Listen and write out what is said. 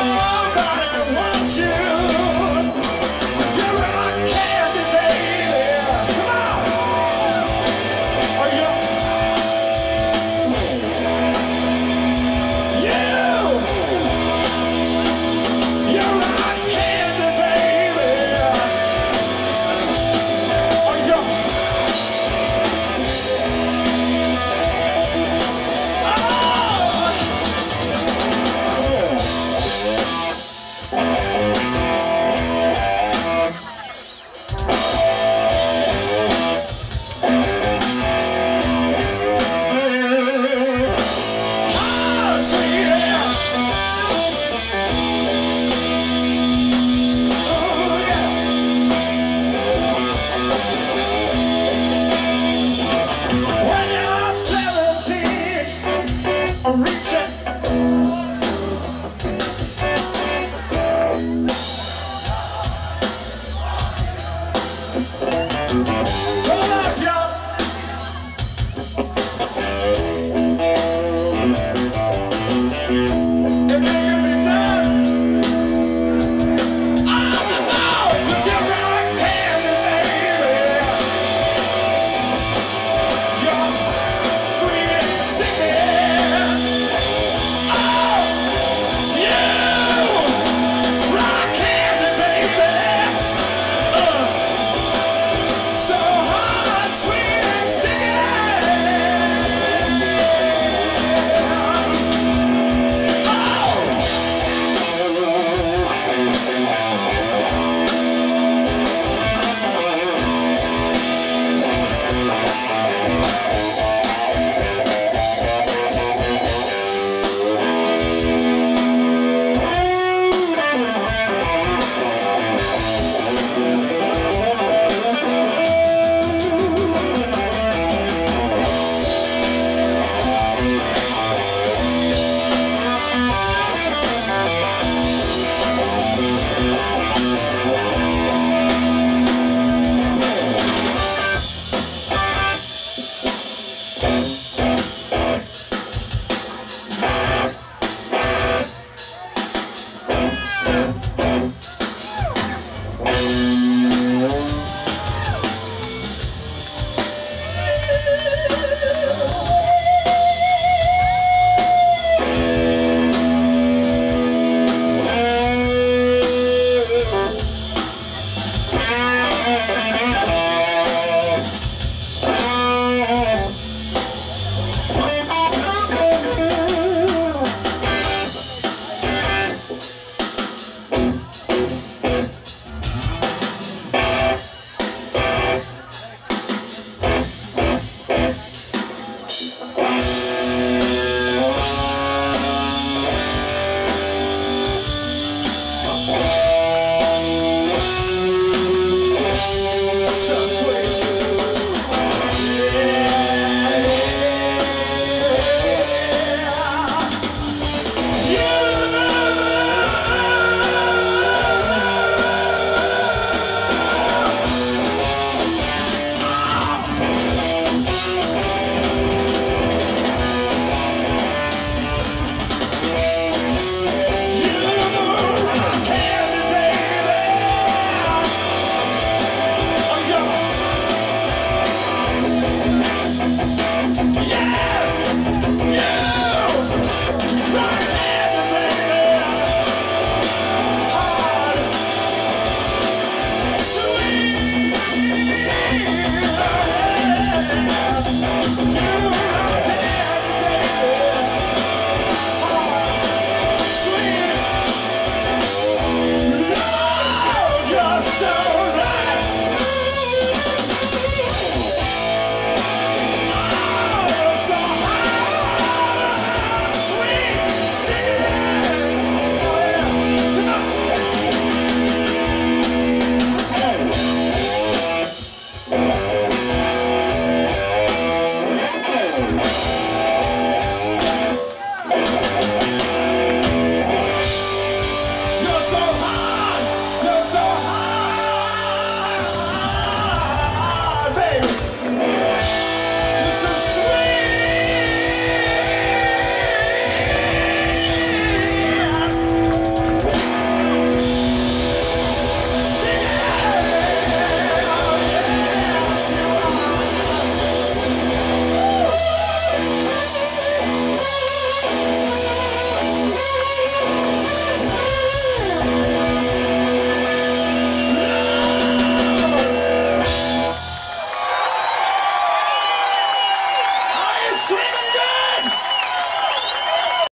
wants Just.